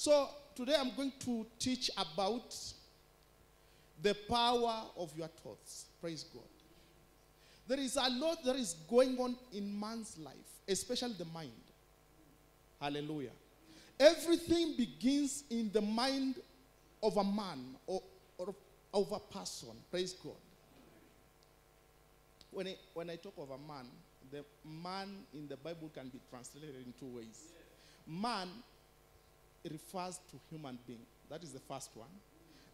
So today I'm going to teach about the power of your thoughts. Praise God. There is a lot that is going on in man's life, especially the mind. Hallelujah. Everything begins in the mind of a man or, or of a person. Praise God. When I, when I talk of a man, the man in the Bible can be translated in two ways. Man refers to human being. That is the first one.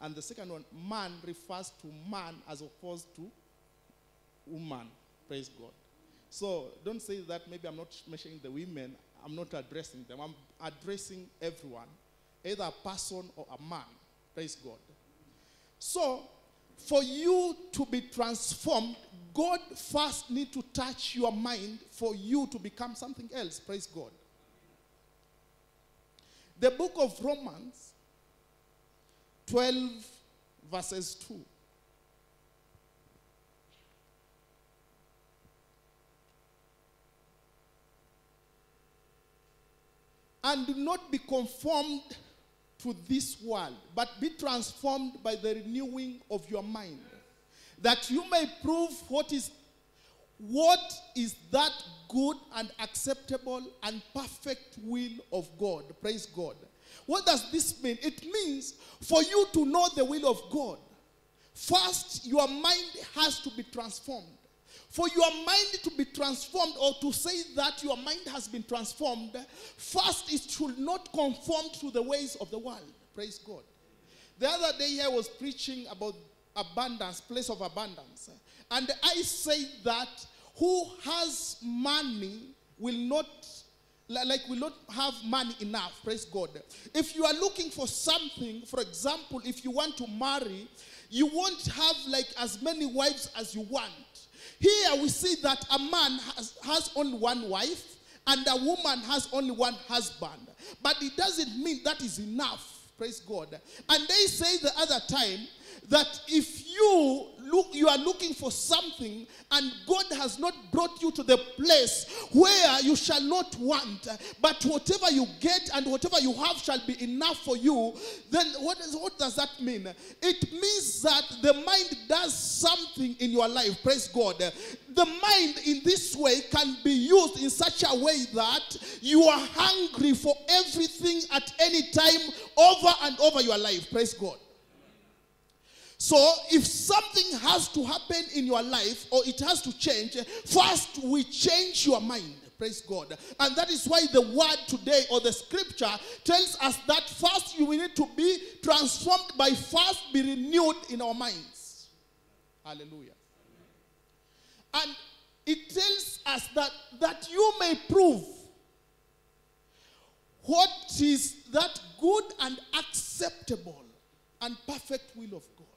And the second one, man refers to man as opposed to woman. Praise God. So don't say that maybe I'm not mentioning the women, I'm not addressing them. I'm addressing everyone, either a person or a man. Praise God. So, for you to be transformed, God first need to touch your mind for you to become something else. Praise God. The book of Romans 12 verses 2. And do not be conformed to this world, but be transformed by the renewing of your mind, that you may prove what is what is that good and acceptable and perfect will of God. Praise God. What does this mean? It means for you to know the will of God, first your mind has to be transformed. For your mind to be transformed, or to say that your mind has been transformed, first it should not conform to the ways of the world. Praise God. The other day I was preaching about abundance, place of abundance. And I say that who has money will not like will not have money enough praise god. If you are looking for something for example if you want to marry you won't have like as many wives as you want. Here we see that a man has, has only one wife and a woman has only one husband. But it doesn't mean that is enough praise god. And they say the other time that if you look you are looking for something and god has not brought you to the place where you shall not want but whatever you get and whatever you have shall be enough for you then what, is, what does that mean? It means that the mind does something in your life. Praise god. The mind in this way can be used in such a way that you are hungry for everything at any time over and over your life. Praise god so, if something has to happen in your life or it has to change, first we change your mind. Praise God. And that is why the word today or the scripture tells us that first you will need to be transformed by first be renewed in our minds. Hallelujah. And it tells us that that you may prove what is that good and acceptable and perfect will of God.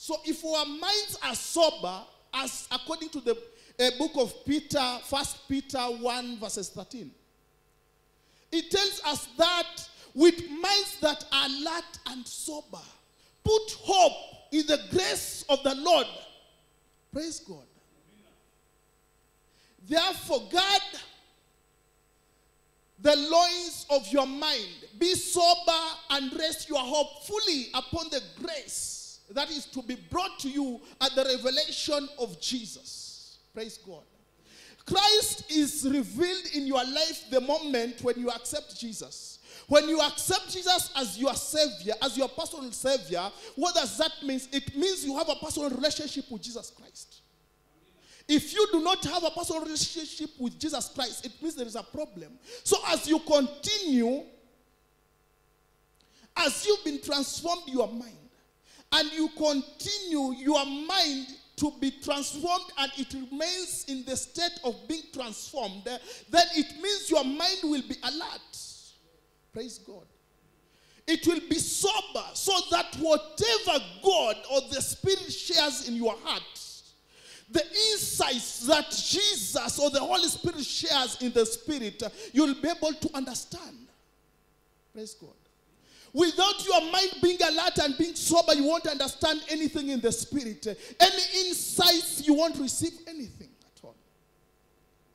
So if our minds are sober, as according to the uh, book of Peter, First Peter 1, verses 13, it tells us that with minds that are alert and sober, put hope in the grace of the Lord. Praise God. Therefore, guard the loins of your mind. Be sober and rest your hope fully upon the grace that is to be brought to you at the revelation of Jesus. Praise God. Christ is revealed in your life the moment when you accept Jesus. When you accept Jesus as your Savior, as your personal Savior, what does that mean? It means you have a personal relationship with Jesus Christ. If you do not have a personal relationship with Jesus Christ, it means there is a problem. So as you continue, as you've been transformed your mind, and you continue your mind to be transformed and it remains in the state of being transformed, then it means your mind will be alert. Praise God. It will be sober so that whatever God or the Spirit shares in your heart, the insights that Jesus or the Holy Spirit shares in the Spirit, you'll be able to understand. Praise God. Without your mind being alert and being sober, you won't understand anything in the spirit. Any insights, you won't receive anything at all.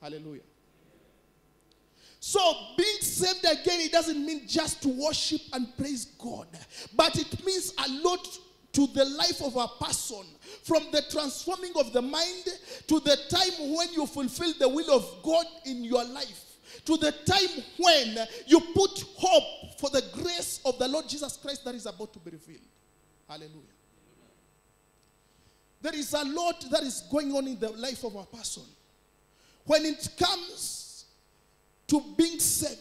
Hallelujah. So, being saved again, it doesn't mean just to worship and praise God, but it means a lot to the life of a person from the transforming of the mind to the time when you fulfill the will of God in your life. To the time when you put hope for the grace of the Lord Jesus Christ that is about to be revealed. Hallelujah. There is a lot that is going on in the life of a person. When it comes to being saved,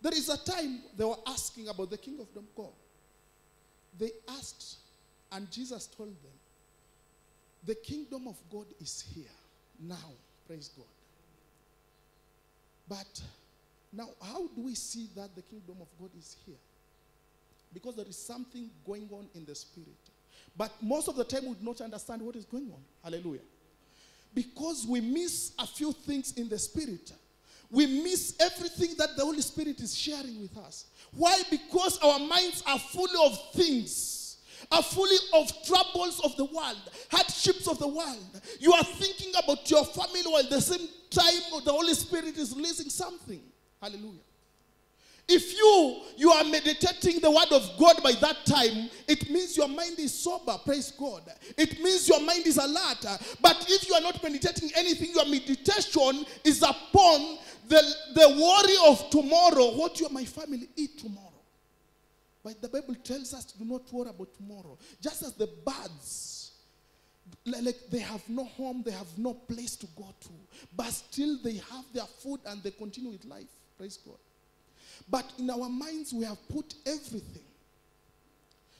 there is a time they were asking about the kingdom of God. They asked, and Jesus told them, The kingdom of God is here now. Praise God. But now, how do we see that the kingdom of God is here? Because there is something going on in the spirit. But most of the time, we do not understand what is going on. Hallelujah. Because we miss a few things in the spirit. We miss everything that the Holy Spirit is sharing with us. Why? Because our minds are full of things, are fully of troubles of the world, hardships of the world. You are thinking about your family while the same time the Holy Spirit is releasing something. Hallelujah. If you you are meditating the word of God by that time, it means your mind is sober, praise God. It means your mind is alert. But if you are not meditating anything, your meditation is upon the, the worry of tomorrow. What will my family eat tomorrow? But the Bible tells us to do not worry about tomorrow. Just as the birds, like they have no home, they have no place to go to, but still they have their food and they continue with life. Praise God. But in our minds, we have put everything.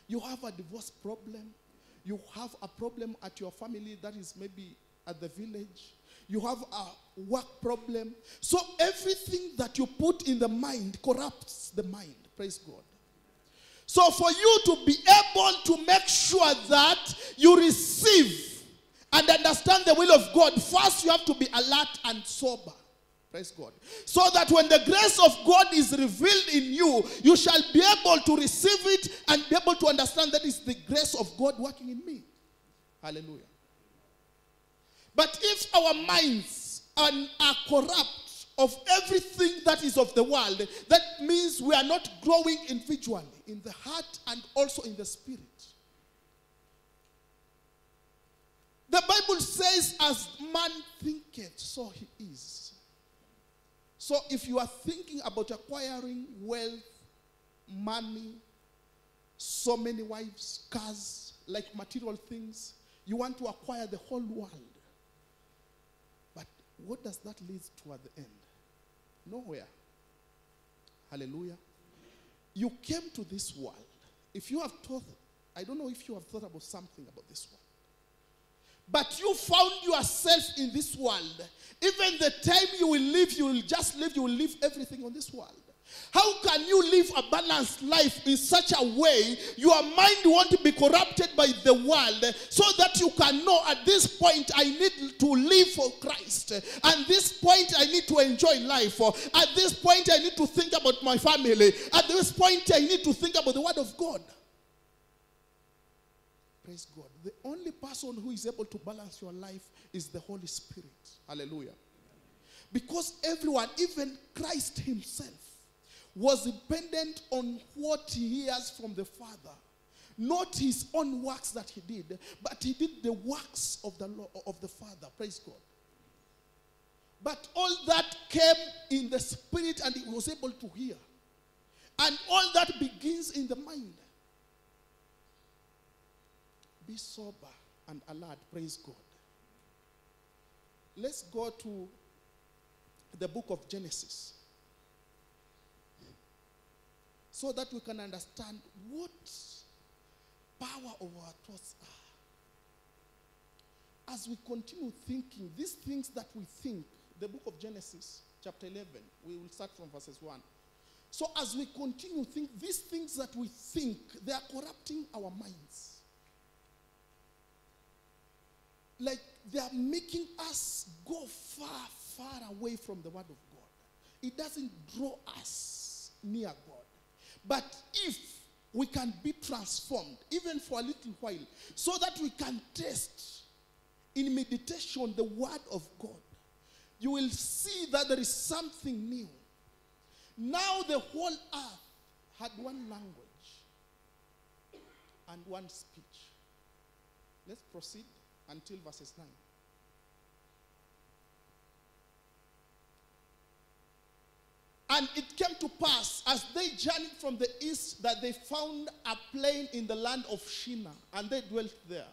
You have a divorce problem. You have a problem at your family that is maybe at the village. You have a work problem. So everything that you put in the mind corrupts the mind. Praise God. So for you to be able to make sure that you receive and understand the will of God, first you have to be alert and sober. Praise God. So that when the grace of God is revealed in you, you shall be able to receive it and be able to understand that it's the grace of God working in me. Hallelujah. But if our minds are, are corrupt of everything that is of the world, that means we are not growing individually in the heart and also in the spirit. The Bible says, as man thinketh, so he is. So if you are thinking about acquiring wealth, money, so many wives, cars, like material things, you want to acquire the whole world. But what does that lead to at the end? Nowhere. Hallelujah. You came to this world. If you have thought, I don't know if you have thought about something about this world. But you found yourself in this world. Even the time you will live, you will just live, you will leave everything on this world. How can you live a balanced life in such a way your mind won't be corrupted by the world so that you can know at this point I need to live for Christ. At this point I need to enjoy life. At this point I need to think about my family. At this point I need to think about the word of God. Praise God. The only person who is able to balance your life is the Holy Spirit. Hallelujah. Because everyone, even Christ Himself, was dependent on what He hears from the Father. Not his own works that he did, but he did the works of the of the Father. Praise God. But all that came in the spirit and he was able to hear. And all that begins in the mind. Be sober and alert. Praise God. Let's go to the book of Genesis so that we can understand what power of our thoughts are. As we continue thinking, these things that we think, the book of Genesis, chapter 11, we will start from verses 1. So as we continue think, these things that we think, they are corrupting our minds. Like they are making us go far, far away from the word of God. It doesn't draw us near God. But if we can be transformed, even for a little while, so that we can test in meditation the word of God, you will see that there is something new. Now the whole earth had one language and one speech. Let's proceed until verses 9. And it came to pass as they journeyed from the east that they found a plain in the land of Shinar, and they dwelt there.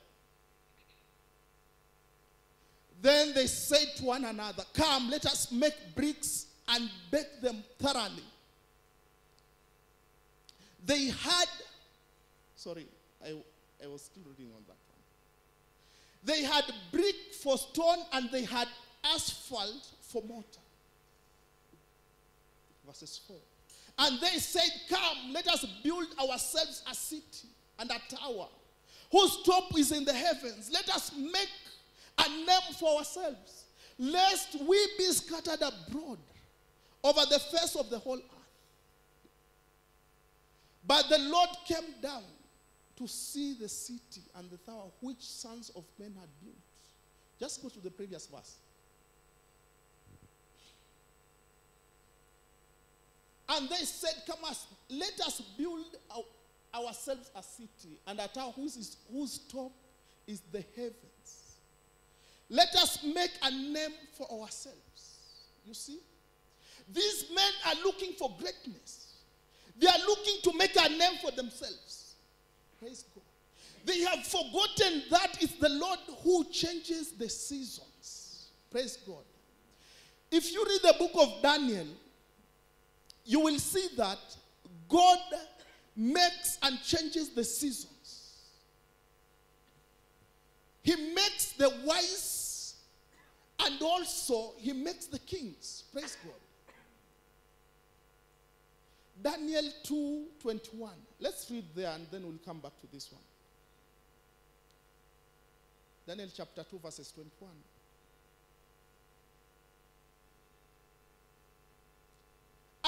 Then they said to one another, Come, let us make bricks and bake them thoroughly. They had, sorry, I, I was still reading on that one. They had brick for stone and they had asphalt for mortar. Verses 4. And they said, Come, let us build ourselves a city and a tower whose top is in the heavens. Let us make a name for ourselves, lest we be scattered abroad over the face of the whole earth. But the Lord came down to see the city and the tower which sons of men had built. Just go to the previous verse. And they said, Come us, let us build our, ourselves a city and a tower whose, is, whose top is the heavens. Let us make a name for ourselves. You see? These men are looking for greatness. They are looking to make a name for themselves. Praise God. They have forgotten that it's the Lord who changes the seasons. Praise God. If you read the book of Daniel, you will see that God makes and changes the seasons. He makes the wise and also he makes the kings. Praise God. Daniel 2 21. Let's read there and then we'll come back to this one. Daniel chapter 2, verses 21.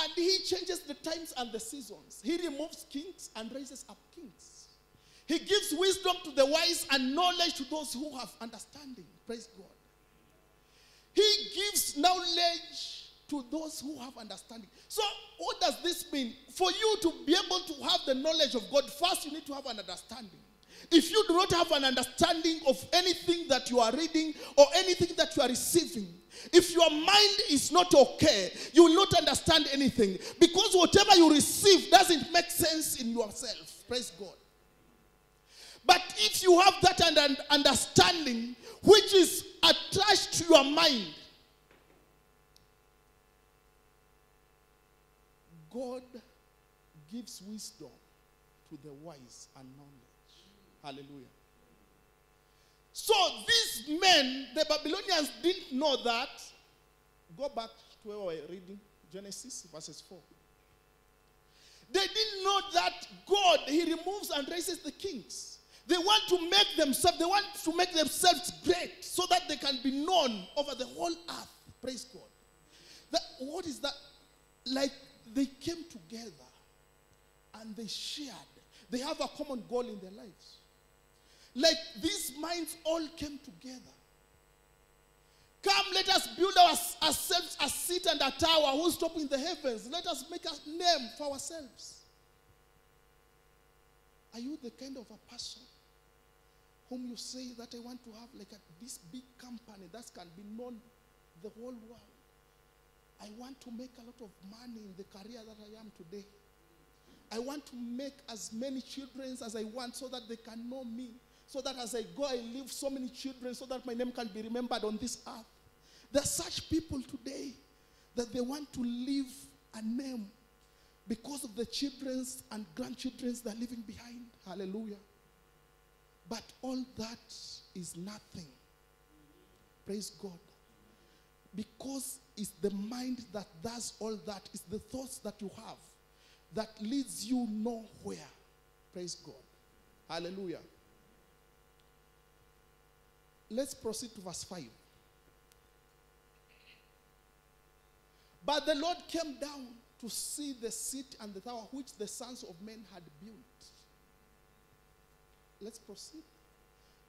And he changes the times and the seasons. He removes kings and raises up kings. He gives wisdom to the wise and knowledge to those who have understanding. Praise God. He gives knowledge to those who have understanding. So, what does this mean? For you to be able to have the knowledge of God, first you need to have an understanding. If you do not have an understanding of anything that you are reading or anything that you are receiving, if your mind is not okay, you will not understand anything because whatever you receive doesn't make sense in yourself. Praise God. But if you have that understanding which is attached to your mind, God gives wisdom to the wise and knowledge. Hallelujah. So these men, the Babylonians didn't know that. Go back to where we're reading Genesis verses 4. They didn't know that God, He removes and raises the kings. They want to make themselves, they want to make themselves great so that they can be known over the whole earth. Praise God. That, what is that? Like they came together and they shared. They have a common goal in their lives. Like these minds all came together. Come, let us build our, ourselves a seat and a tower whose top in the heavens. Let us make a name for ourselves. Are you the kind of a person whom you say that I want to have like a, this big company that can be known the whole world? I want to make a lot of money in the career that I am today. I want to make as many children as I want so that they can know me. So that as I go, I leave so many children so that my name can be remembered on this earth. There are such people today that they want to leave a name because of the children's and grandchildren's they're leaving behind. Hallelujah. But all that is nothing. Praise God. Because it's the mind that does all that. It's the thoughts that you have that leads you nowhere. Praise God. Hallelujah. Let's proceed to verse 5. But the Lord came down to see the city and the tower which the sons of men had built. Let's proceed.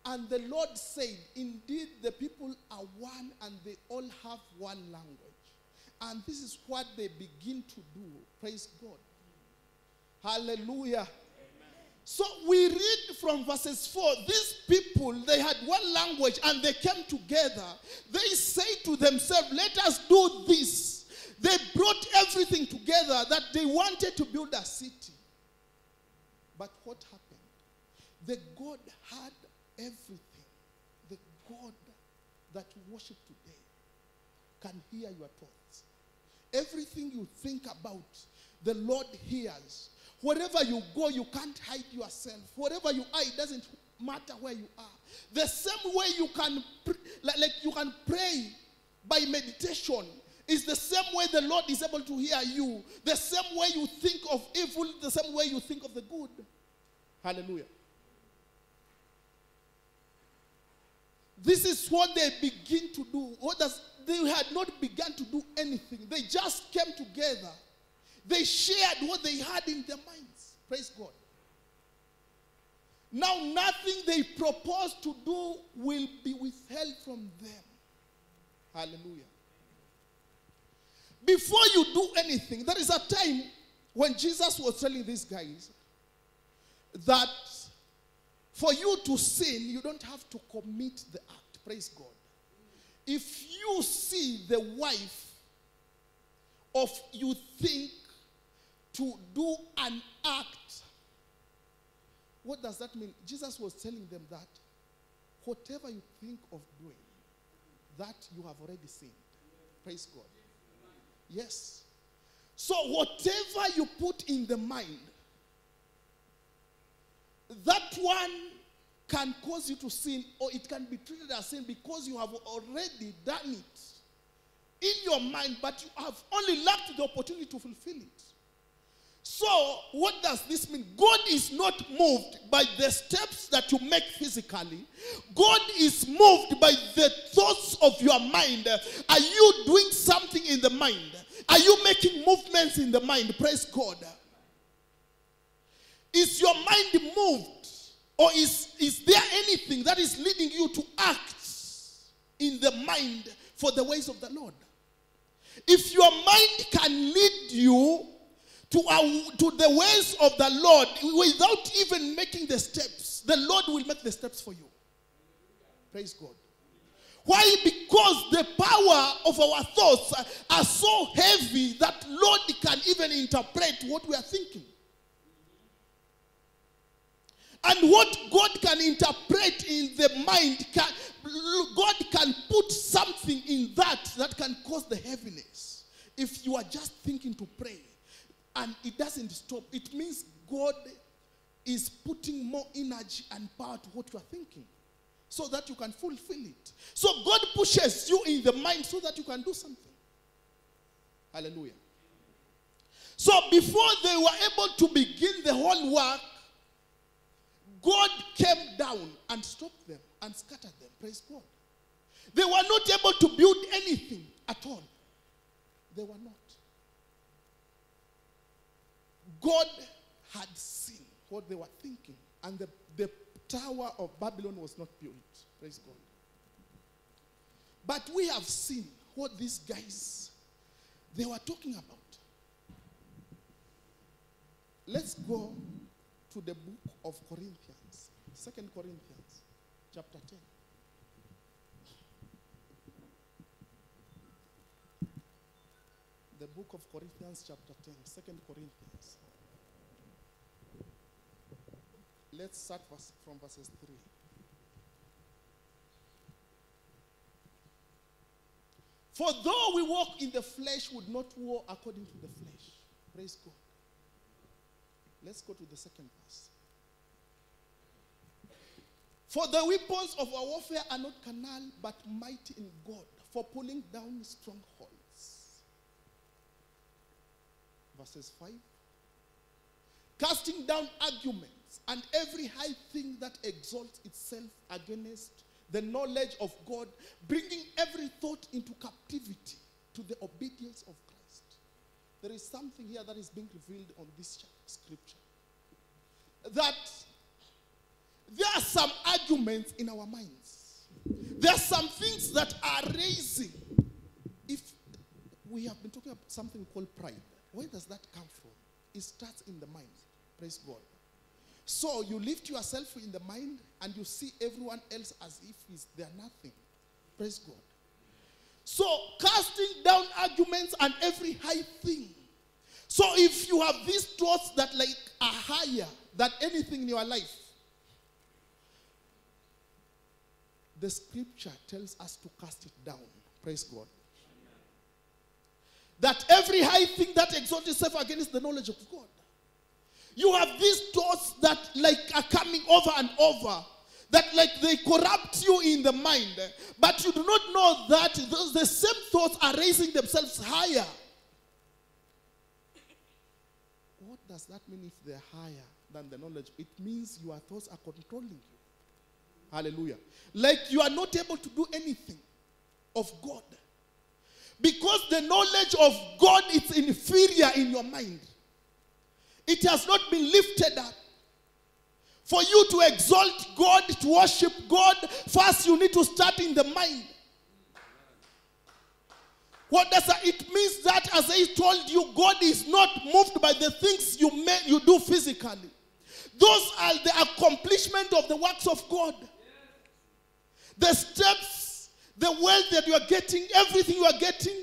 And the Lord said, Indeed, the people are one and they all have one language. And this is what they begin to do. Praise God. Hallelujah. So we read from verses 4 these people, they had one language and they came together. They say to themselves, Let us do this. They brought everything together that they wanted to build a city. But what happened? The God had everything. The God that you worship today can hear your thoughts. Everything you think about, the Lord hears. Wherever you go, you can't hide yourself. Wherever you are, it doesn't matter where you are. The same way you can, like, like you can pray by meditation is the same way the Lord is able to hear you. The same way you think of evil, the same way you think of the good. Hallelujah. This is what they begin to do. What does they had not begun to do anything. They just came together. They shared what they had in their minds. Praise God. Now nothing they propose to do will be withheld from them. Hallelujah. Before you do anything, there is a time when Jesus was telling these guys that for you to sin, you don't have to commit the act. Praise God. If you see the wife of you think to do an act, what does that mean? Jesus was telling them that whatever you think of doing, that you have already sinned. Praise God. Yes. So whatever you put in the mind, that one can cause you to sin or it can be treated as sin because you have already done it in your mind, but you have only lacked the opportunity to fulfill it. So, what does this mean? God is not moved by the steps that you make physically. God is moved by the thoughts of your mind. Are you doing something in the mind? Are you making movements in the mind? Praise God. Is your mind moved? Or is, is there anything that is leading you to act in the mind for the ways of the Lord? If your mind can lead you to, uh, to the ways of the Lord without even making the steps, the Lord will make the steps for you. Praise God. Why? Because the power of our thoughts are so heavy that Lord can even interpret what we are thinking. And what God can interpret in the mind, can, God can put something in that that can cause the heaviness. If you are just thinking to pray and it doesn't stop, it means God is putting more energy and power to what you are thinking so that you can fulfill it. So God pushes you in the mind so that you can do something. Hallelujah. So before they were able to begin the whole work, God came down and stopped them and scattered them. Praise God. They were not able to build anything at all. They were not. God had seen what they were thinking, and the, the tower of Babylon was not built. Praise God. But we have seen what these guys they were talking about. Let's go to the book of Corinthians, Second Corinthians, chapter 10. The book of Corinthians, chapter 10, Second Corinthians. Let's start from verses 3. For though we walk in the flesh, would not war according to the flesh. Praise God. Let's go to the second verse. For the weapons of our warfare are not carnal, but mighty in God for pulling down strongholds. Verses 5. Casting down arguments and every high thing that exalts itself against the knowledge of God, bringing every thought into captivity to the obedience of Christ. There is something here that is being revealed on this scripture. That there are some arguments in our minds. There are some things that are raising. If we have been talking about something called pride, where does that come from? It starts in the mind. Praise God. So you lift yourself in the mind and you see everyone else as if they're nothing. Praise God. So casting down arguments and every high thing. So if you have these thoughts that like are higher than anything in your life, the scripture tells us to cast it down. Praise God. That every high thing that exalts itself against the knowledge of God. You have these thoughts that like are coming over and over. That like they corrupt you in the mind. But you do not know that those, the same thoughts are raising themselves higher. What does that mean if they're higher than the knowledge? It means your thoughts are controlling you. Hallelujah. Like you are not able to do anything of God. Because the knowledge of God is inferior in your mind. It has not been lifted up. For you to exalt God, to worship God, first you need to start in the mind. What does that? It means that, as I told you, God is not moved by the things you may, you do physically. Those are the accomplishment of the works of God. The steps, the wealth that you are getting, everything you are getting,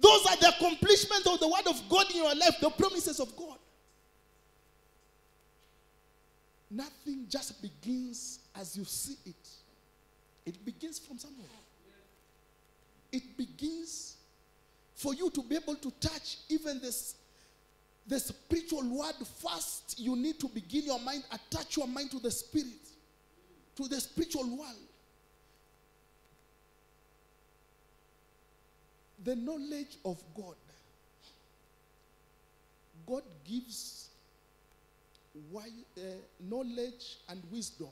those are the accomplishment of the word of God in your life, the promises of God. Nothing just begins as you see it. It begins from somewhere. It begins for you to be able to touch even this the spiritual word first you need to begin your mind attach your mind to the spirit to the spiritual world the knowledge of god god gives Uh, knowledge and wisdom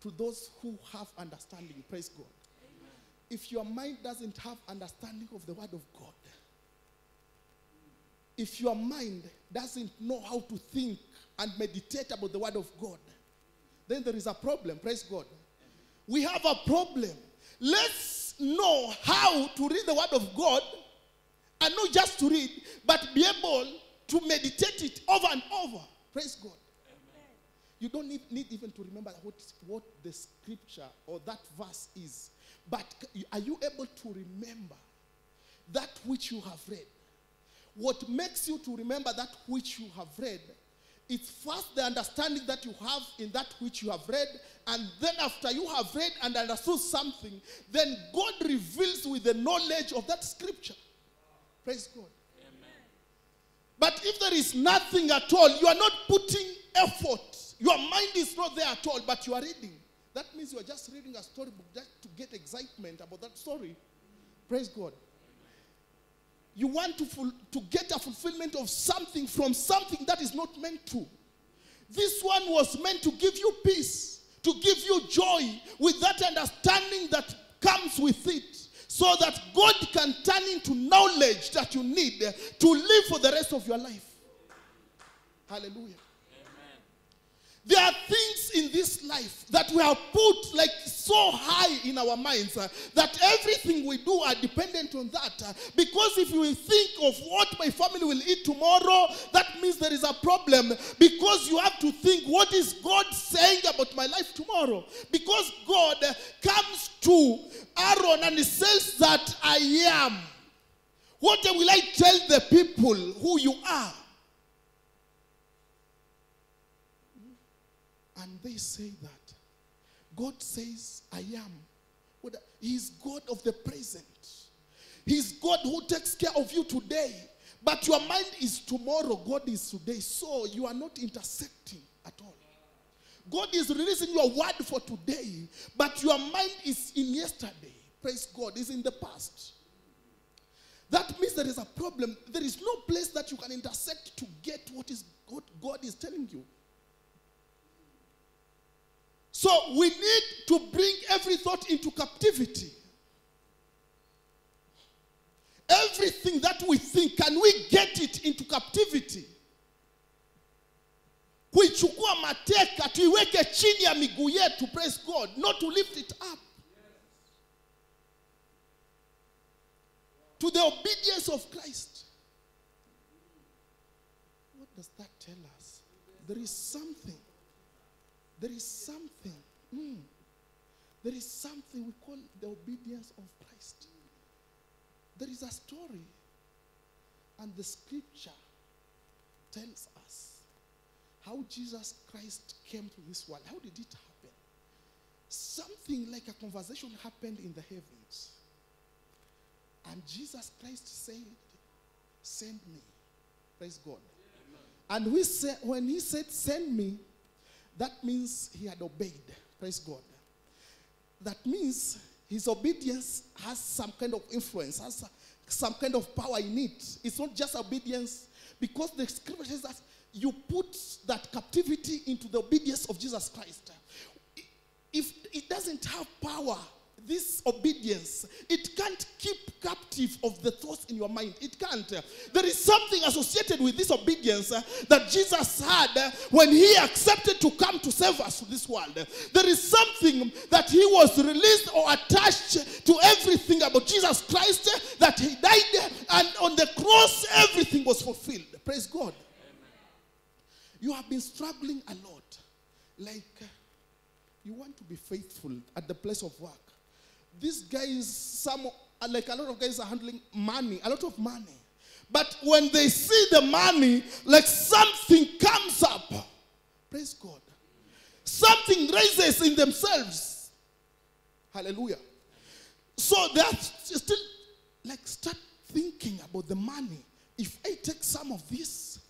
to those who have understanding praise god if your mind doesn't have understanding of the word of God, if your mind doesn't know how to think and meditate about the word of God, then there is a problem. Praise God. We have a problem. Let's know how to read the word of God and not just to read, but be able to meditate it over and over. Praise God. You don't need, need even to remember what, what the scripture or that verse is. But are you able to remember that which you have read? What makes you to remember that which you have read? It's first the understanding that you have in that which you have read, and then after you have read and understood something, then God reveals with the knowledge of that scripture. Praise God. But if there is nothing at all, you are not putting effort. Your mind is not there at all, but you are reading. That means you are just reading a storybook just to get excitement about that story. Praise God. You want to, ful- to get a fulfillment of something from something that is not meant to. This one was meant to give you peace, to give you joy with that understanding that comes with it, so that God can turn into knowledge that you need to live for the rest of your life. Hallelujah. There are things in this life that we have put like so high in our minds uh, that everything we do are dependent on that. uh, because if you think of what my family will eat tomorrow, that means there is a problem. Because you have to think, what is God saying about my life tomorrow? Because God uh, comes to Aaron and he says that I am. What will I tell the people who you are? And they say that. God says, I am. He is God of the present. He's God who takes care of you today. But your mind is tomorrow, God is today. So you are not intersecting at all. God is releasing your word for today, but your mind is in yesterday. Praise God, is in the past. That means there is a problem. There is no place that you can intersect to get what is what God is telling you. So we need to bring every thought into captivity. Everything that we think, can we get it into captivity? kuichukua mateka tuiweke chini ya miguu yetu praise god not to lift it up to the obedience of christ what does that tell us there is something there is something Mm. there is something we call the obedience of christ there is a story and the scripture tells us how Jesus Christ came to this world. How did it happen? Something like a conversation happened in the heavens. And Jesus Christ said, Send me. Praise God. And we say, when he said, Send me, that means he had obeyed. Praise God. That means his obedience has some kind of influence, has some kind of power in it. It's not just obedience, because the scripture says that you put that captivity into the obedience of Jesus Christ. If it doesn't have power, this obedience, it can't keep captive of the thoughts in your mind. It can't. There is something associated with this obedience uh, that Jesus had uh, when he accepted to come to save us to this world. There is something that he was released or attached to everything about Jesus Christ uh, that he died and on the cross everything was fulfilled. Praise God. You have been struggling a lot. Like you want to be faithful at the place of work. These guys, some uh, like a lot of guys are handling money, a lot of money. But when they see the money, like something comes up. Praise God. Something raises in themselves. Hallelujah. So they're still like start thinking about the money. If I take some of this,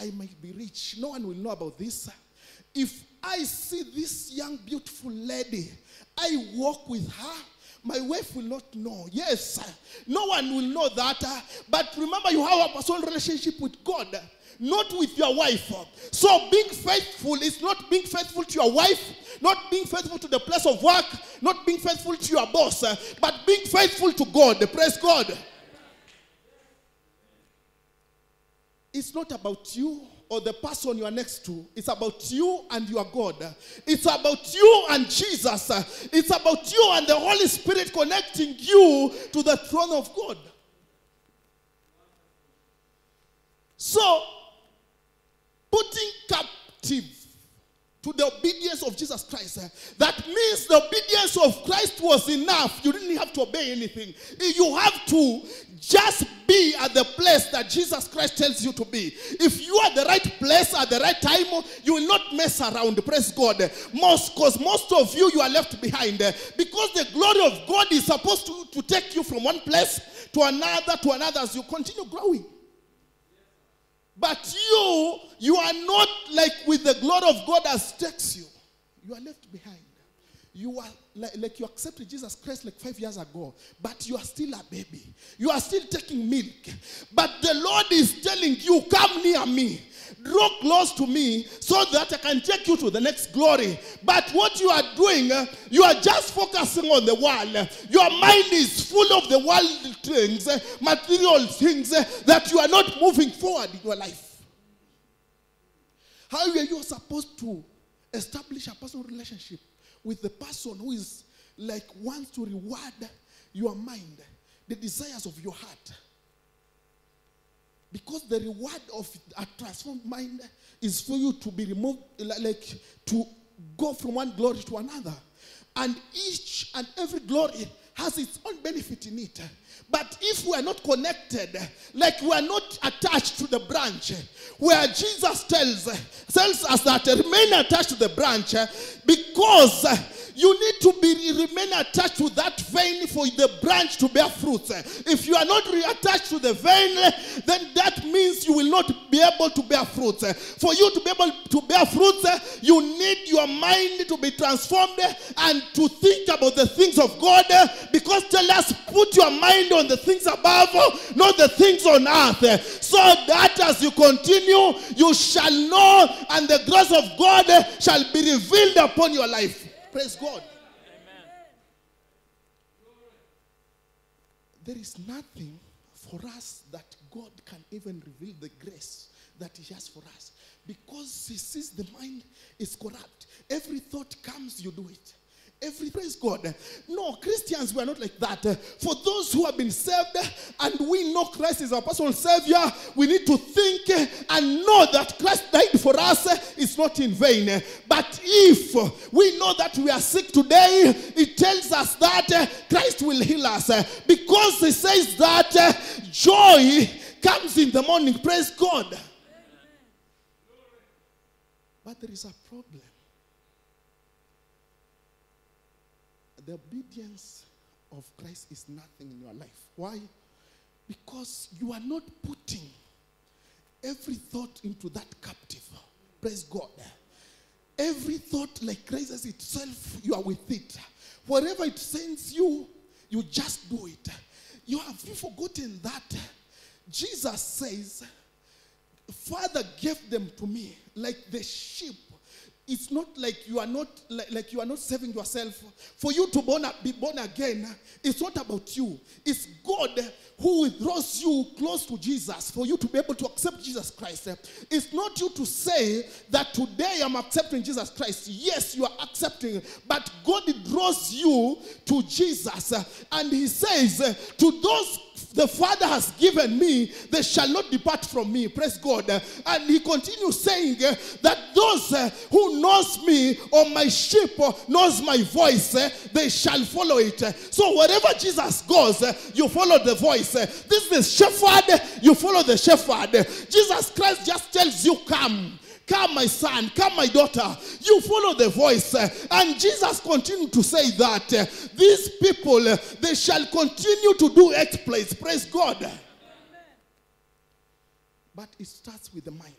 I might be rich. No one will know about this. If I see this young, beautiful lady, I walk with her. My wife will not know. Yes, no one will know that. Uh, but remember, you have a personal relationship with God, not with your wife. So, being faithful is not being faithful to your wife, not being faithful to the place of work, not being faithful to your boss, uh, but being faithful to God. Praise God. It's not about you or the person you are next to. It's about you and your God. It's about you and Jesus. It's about you and the Holy Spirit connecting you to the throne of God. So, putting captive to the obedience of Jesus Christ. Eh? That means the obedience of Christ was enough. You didn't have to obey anything. You have to just be at the place that Jesus Christ tells you to be. If you are the right place at the right time, you will not mess around. Praise God. Most because most of you you are left behind. Eh? Because the glory of God is supposed to, to take you from one place to another to another as you continue growing. But you, you are not like with the glory of God as takes you. You are left behind. You are like, like you accepted Jesus Christ like five years ago, but you are still a baby. You are still taking milk. But the Lord is telling you, come near me. Draw close to me so that I can take you to the next glory. But what you are doing, uh, you are just focusing on the world. Your mind is full of the world things, uh, material things uh, that you are not moving forward in your life. How are you supposed to establish a personal relationship with the person who is like wants to reward your mind, the desires of your heart? Because the reward of a transformed mind is for you to be removed, like to go from one glory to another. And each and every glory has its own benefit in it. But if we are not connected, like we are not attached to the branch, where Jesus tells, tells us that remain attached to the branch, because you need to be remain attached to that vein for the branch to bear fruit. If you are not attached to the vein, then that means you will not be able to bear fruit. For you to be able to bear fruit, you need your mind to be transformed and to think about the things of God. Because tell us, put your mind on the things above, not the things on earth. So that as you continue, you shall know, and the grace of God shall be revealed upon your life. Praise God. Amen. There is nothing for us that God can even reveal the grace that He has for us. Because he sees the mind is corrupt. Every thought comes, you do it. Every praise God. No, Christians we are not like that. For those who have been saved and we know Christ is our personal Savior, we need to think and know that Christ died for us. It's not in vain. But if we know that we are sick today, it tells us that Christ will heal us because He says that joy comes in the morning. Praise God. But there is a problem. The obedience of Christ is nothing in your life. Why? Because you are not putting every thought into that captive. Praise God. Every thought, like Christ as itself, you are with it. Wherever it sends you, you just do it. You have you forgotten that Jesus says, Father gave them to me like the sheep it's not like you are not like, like, you are not saving yourself. For you to born, be born again it's not about you. It's god who draws you close to jesus for you to be able to accept jesus christ. It's not you to say that today i'm accepting jesus christ. Yes you are accepting but god draws you to jesus and he says to those the Father has given me, they shall not depart from me. Praise God. And he continues saying eh, that those eh, who knows me or my sheep knows my voice, eh, they shall follow it. So wherever Jesus goes, you follow the voice. This is the shepherd, you follow the shepherd. Jesus Christ just tells you, come. Come, my son, come, my daughter. You follow the voice. And Jesus continued to say that these people, they shall continue to do exploits. Praise God. But it starts with the mind.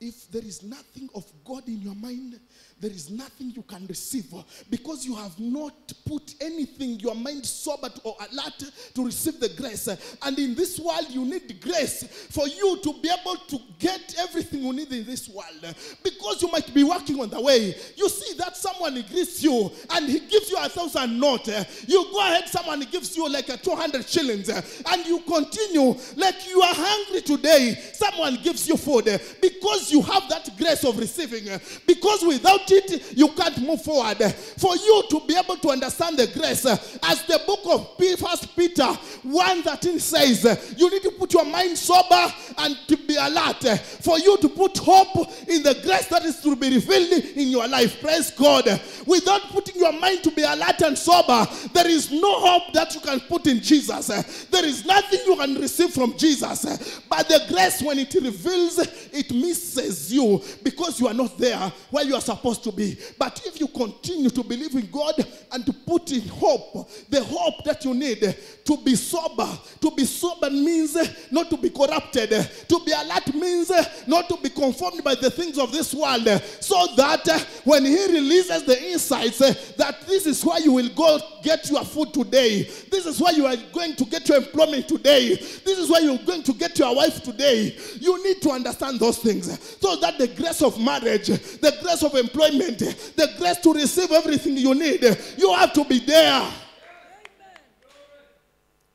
If there is nothing of God in your mind, there is nothing you can receive because you have not put anything, your mind sober or alert to receive the grace. And in this world, you need grace for you to be able to get everything you need in this world because you might be working on the way. You see that someone greets you and he gives you a thousand note. You go ahead, someone gives you like a 200 shillings and you continue like you are hungry today. Someone gives you food because you have that grace of receiving. Because without it, you can't move forward. For you to be able to understand the grace, as the book of First Peter 1 13 says, you need to put your mind sober and to be alert. For you to put hope in the grace that is to be revealed in your life. Praise God. Without putting your mind to be alert and sober, there is no hope that you can put in Jesus. There is nothing you can receive from Jesus. But the grace, when it reveals, it misses you because you are not there where you are supposed to be. But if you continue to believe in God and to put in hope, the hope that you need to be sober, to be sober means not to be corrupted, to be alert means not to be conformed by the things of this world, so that when He releases the insights that this is where you will go get your food today, this is where you are going to get your employment today, this is where you're going to get your wife today, you need to understand those things. So that the grace of marriage, the grace of employment, the grace to receive everything you need, you have to be there.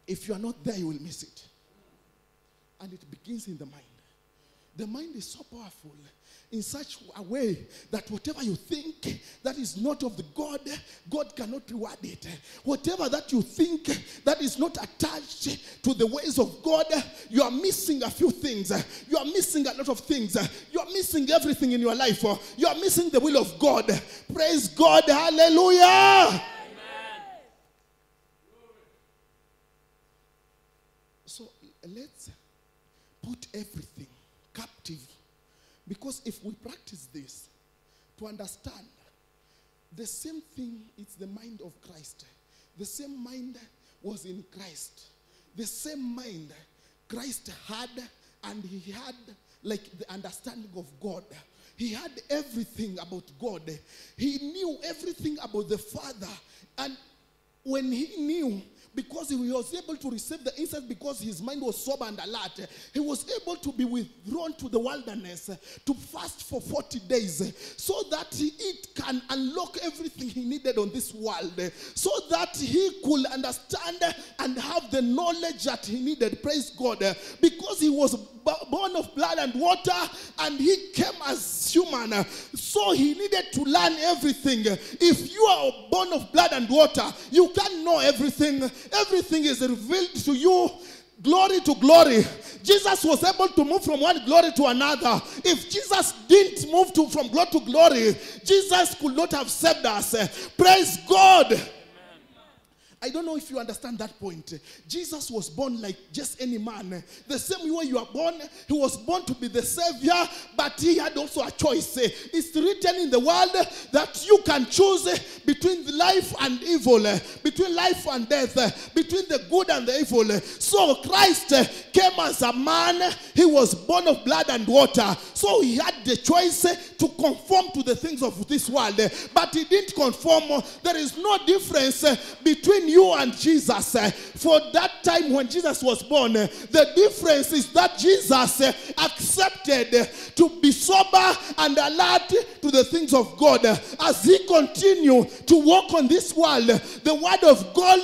If you are not there, you will miss it. And it begins in the mind. The mind is so powerful in such a way that whatever you think that is not of the God, God cannot reward it. Whatever that you think that is not attached to the ways of God, you are missing a few things. You are missing a lot of things. Are missing everything in your life. You are missing the will of God. Praise God. Hallelujah. So let's put everything captive because if we practice this to understand the same thing, it's the mind of Christ. The same mind was in Christ. The same mind Christ had, and he had like the understanding of God. He had everything about God. He knew everything about the Father. And when he knew, because he was able to receive the insight because his mind was sober and alert, he was able to be withdrawn to the wilderness to fast for 40 days so that he, it can unlock everything he needed on this world so that he could understand and have the knowledge that he needed. Praise God. Because he was bo- born of blood and water and he came as human. So he needed to learn everything. If you are born of blood and water, you can know everything. Everything is revealed to you. Glory to glory. Jesus was able to move from one glory to another. If Jesus didn't move to, from glory to glory, Jesus could not have saved us. Praise God. I don't know if you understand that point. Jesus was born like just any man. The same way you are born, he was born to be the savior, but he had also a choice. It's written in the world that you can choose between life and evil, between life and death, between the good and the evil. So Christ came as a man, he was born of blood and water. So he had the choice to conform to the things of this world, but he didn't conform. There is no difference between you and Jesus. For that time when Jesus was born, the difference is that Jesus accepted to be sober and alert to the things of God. As he continued to walk on this world, the word of God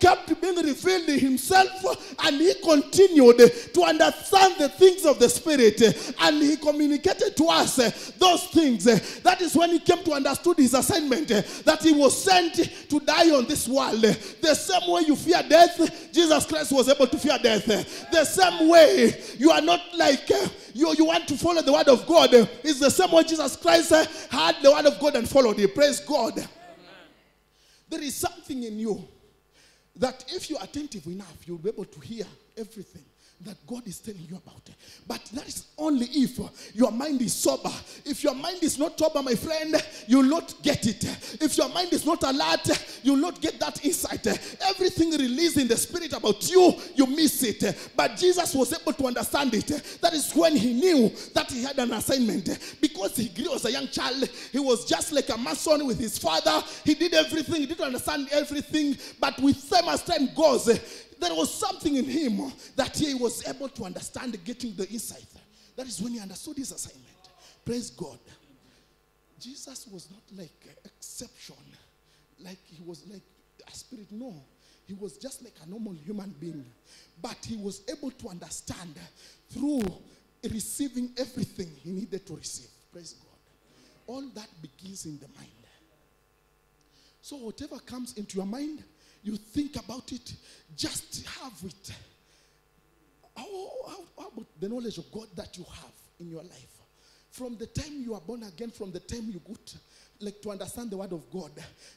kept being revealed in himself and he continued to understand the things of the spirit and he communicated to us those things. That is when he came to understood his assignment that he was sent to die on this world. The same way you fear death jesus christ was able to fear death. The same way you are not like you, you want to follow the word of god it's the same way jesus christ had the word of god and followed it. Praise god. There is something in you that if you're attentive enough, you'll be able to hear everything that God is telling you about. But that is only if your mind is sober. If your mind is not sober, my friend, you'll not get it. If your mind is not alert, you'll not get that insight. Everything released in the spirit about you, you miss it. But Jesus was able to understand it. That is when he knew that he had an assignment. Because he grew as a young child, he was just like a mason with his father. He did everything, he didn't understand everything. But with time as time goes, there was something in him that he was able to understand, getting the insight. That is when he understood his assignment. Praise God. Jesus was not like exception, like he was like a spirit. No, he was just like a normal human being. But he was able to understand through receiving everything he needed to receive. Praise God. All that begins in the mind. So, whatever comes into your mind, you think about it, just have it. How, how, how, about the knowledge of God that you have in your life? From the time you are born again, from the time you got like to understand the word of God,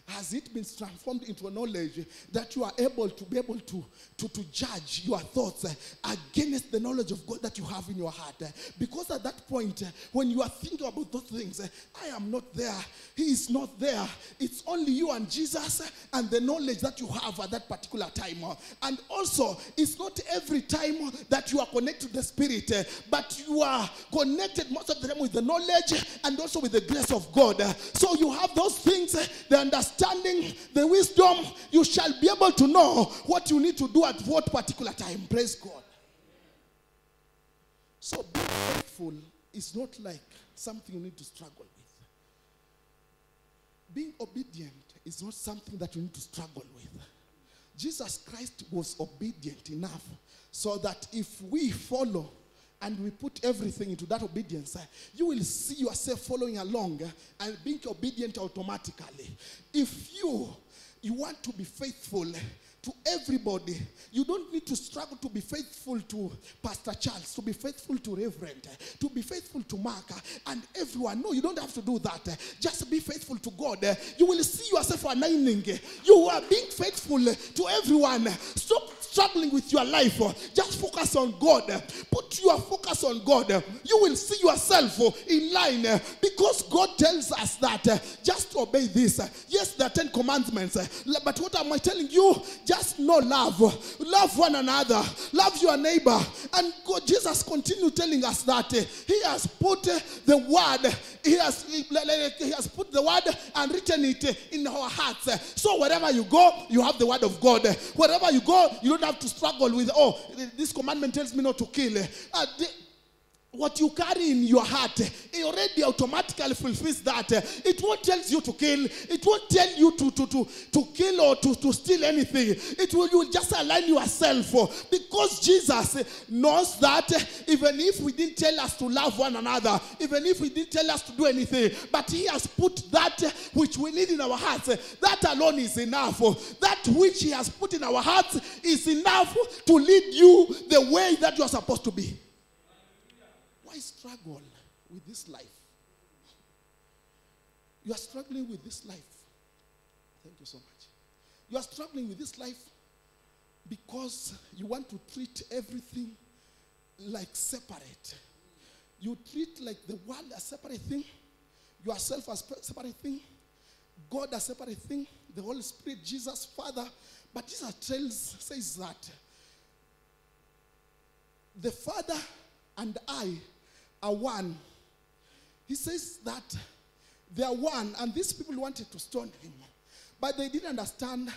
has it been transformed into a knowledge that you are able to be able to, to, to judge your thoughts against the knowledge of God that you have in your heart? Because at that point, when you are thinking about those things, I am not there, He is not there. It's only you and Jesus and the knowledge that you have at that particular time. And also, it's not every time that you are connected to the Spirit, but you are connected most of the time with the knowledge and also with the grace of God. So you have those things, the understanding, the wisdom, you shall be able to know what you need to do at what particular time. Praise God. So being faithful is not like something you need to struggle with. Being obedient is not something that you need to struggle with. Jesus Christ was obedient enough so that if we follow and we put everything into that obedience, eh, you will see yourself following along eh, and being obedient automatically. If you you want to be faithful eh, to everybody. You don't need to struggle to be faithful to Pastor Charles, to be faithful to Reverend, to be faithful to Mark and everyone. No, you don't have to do that. Just be faithful to God. You will see yourself aligning. You are being faithful to everyone. Stop struggling with your life. Just focus on God. Put your focus on God. Eh, you will see yourself oh, in line eh, because God tells us that eh, just obey this. Yes, there are 10 commandments, but what am I telling you? Just know love. Oh. Love one another. Love your neighbor. And God, Jesus continued telling us that He has put the word He has, he has put the word and written it in our hearts. So wherever you go, you have the word of God. Wherever you go, you don't have to struggle with, oh, this commandment tells me not to kill. Uh, the- what you carry in your heart it already automatically fulfills that. It won't tell you to kill. It won't tell you to to to, to kill or to, to steal anything. It will you will just align yourself because jesus knows that even if we didn't tell us to love one another even if we didn't tell us to do anything but he has put that which we need in our hearts that alone is enough. That which he has put in our hearts is enough to lead you the way that you are supposed to be struggle with this life? You are struggling with this life. Thank you so much. You are struggling with this life because you want to treat everything like separate. You treat like the world a separate thing, yourself as a separate thing, God a separate thing, the Holy Spirit, Jesus, Father. But Jesus tells, says that the Father and I are one. He says that they are one, and these people wanted to stone him. But they didn't understand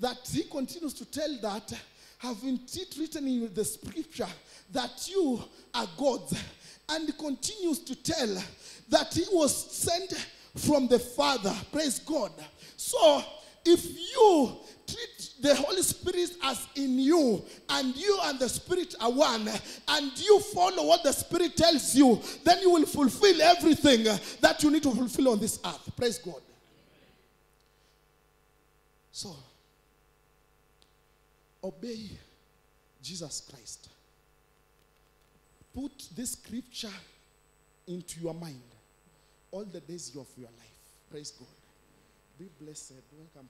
that he continues to tell that, having it written in the scripture, that you are gods, and continues to tell that he was sent from the Father. Praise God. So, if you treat the Holy Spirit as in you, and you and the Spirit are one, and you follow what the Spirit tells you, then you will fulfill everything that you need to fulfill on this earth. Praise God. So, obey Jesus Christ. Put this scripture into your mind all the days of your life. Praise God. Be blessed. Welcome.